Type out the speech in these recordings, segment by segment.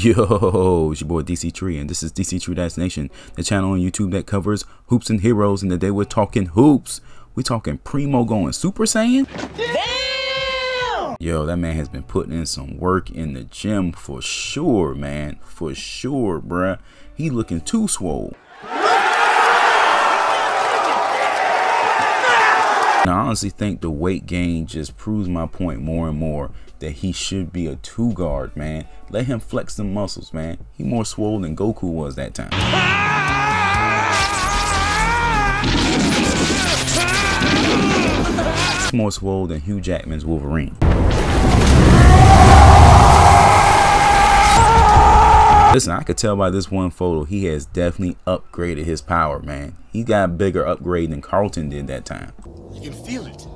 Yo, it's your boy DC Tree, and this is DC Tree Dash Nation, the channel on YouTube that covers hoops and heroes. And today we're talking hoops. We're talking Primo going Super Saiyan. Damn! Yo, that man has been putting in some work in the gym for sure, man. For sure, bruh. He looking too swole. Now, I honestly think the weight gain just proves my point more and more that he should be a two guard, man. Let him flex some muscles, man. He more swollen than Goku was that time. more swole than Hugh Jackman's Wolverine. Listen, I could tell by this one photo, he has definitely upgraded his power, man. He got a bigger upgrade than Carlton did that time. You can feel it.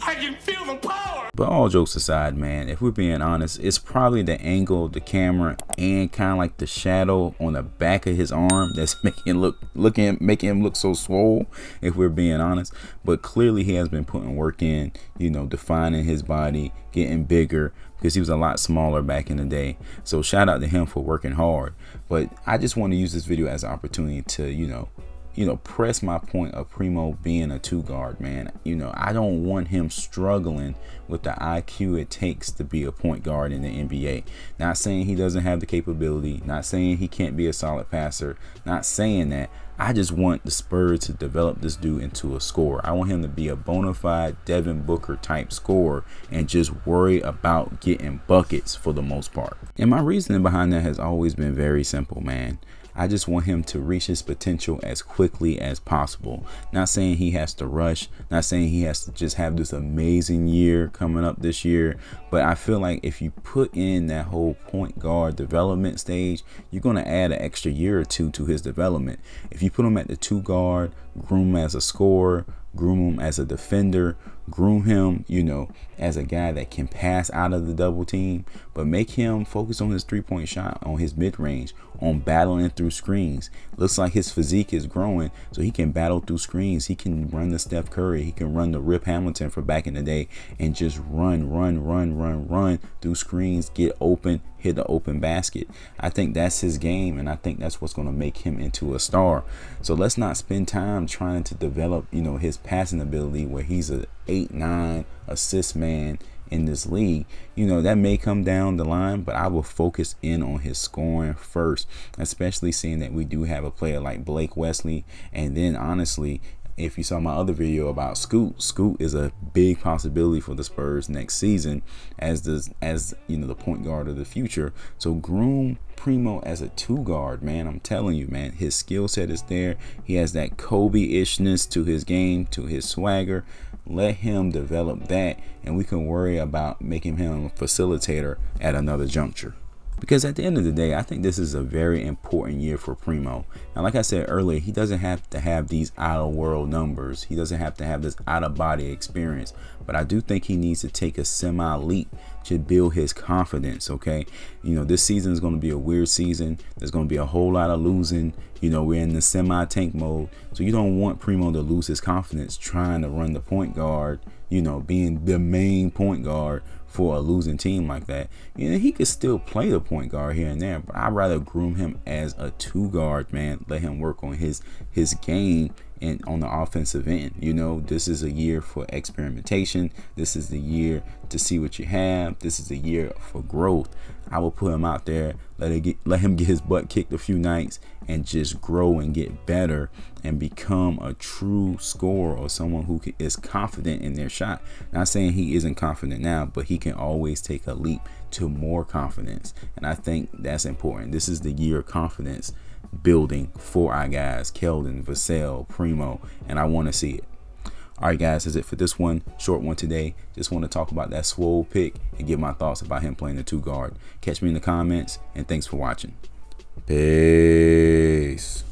I can feel the power. But all jokes aside, man, if we're being honest, it's probably the angle of the camera and kind of like the shadow on the back of his arm that's making look looking making him look so swole. If we're being honest, but clearly he has been putting work in, you know, defining his body, getting bigger because he was a lot smaller back in the day. So shout out to him for working hard. But I just want to use this video as an opportunity to, you know, you know, press my point of Primo being a two guard, man. You know, I don't want him struggling with the IQ it takes to be a point guard in the NBA. Not saying he doesn't have the capability, not saying he can't be a solid passer, not saying that. I just want the Spurs to develop this dude into a scorer. I want him to be a bona fide Devin Booker type scorer and just worry about getting buckets for the most part. And my reasoning behind that has always been very simple, man. I just want him to reach his potential as quickly as possible. Not saying he has to rush, not saying he has to just have this amazing year coming up this year, but I feel like if you put in that whole point guard development stage, you're going to add an extra year or two to his development. If you put him at the two guard, groom him as a scorer, groom him as a defender, groom him, you know, as a guy that can pass out of the double team, but make him focus on his three point shot, on his mid range, on battling through screens. Looks like his physique is growing, so he can battle through screens. He can run the Steph Curry, he can run the Rip Hamilton for back in the day, and just run, run, run, run, run through screens, get open, hit the open basket. I think that's his game, and I think that's what's going to make him into a star. So let's not spend time trying to develop, you know, his passing ability where he's a eight, nine assist man in this league. You know, that may come down the line, but I will focus in on his scoring first, especially seeing that we do have a player like Blake Wesley. And then honestly, if you saw my other video about Scoot, Scoot is a big possibility for the Spurs next season as the as you know the point guard of the future. So groom Primo as a two guard, man. I'm telling you, man, his skill set is there. He has that Kobe ishness to his game, to his swagger. Let him develop that, and we can worry about making him a facilitator at another juncture. Because at the end of the day, I think this is a very important year for Primo. And like I said earlier, he doesn't have to have these out of world numbers. He doesn't have to have this out of body experience. But I do think he needs to take a semi leap to build his confidence. Okay. You know, this season is going to be a weird season. There's going to be a whole lot of losing. You know, we're in the semi tank mode. So you don't want Primo to lose his confidence trying to run the point guard, you know, being the main point guard for a losing team like that. You know, he could still play the point guard here and there, but I'd rather groom him as a two guard, man. Let him work on his his game and on the offensive end. You know, this is a year for experimentation. This is the year to see what you have. This is a year for growth. I will put him out there, let it get, let him get his butt kicked a few nights and just grow and get better and become a true scorer or someone who is confident in their shot. Not saying he isn't confident now, but he can always take a leap to more confidence. And I think that's important. This is the year of confidence building for our guys, Keldon, Vassell, Primo, and I want to see it. All right, guys, that's it for this one. Short one today. Just want to talk about that swole pick and give my thoughts about him playing the two guard. Catch me in the comments, and thanks for watching. Peace.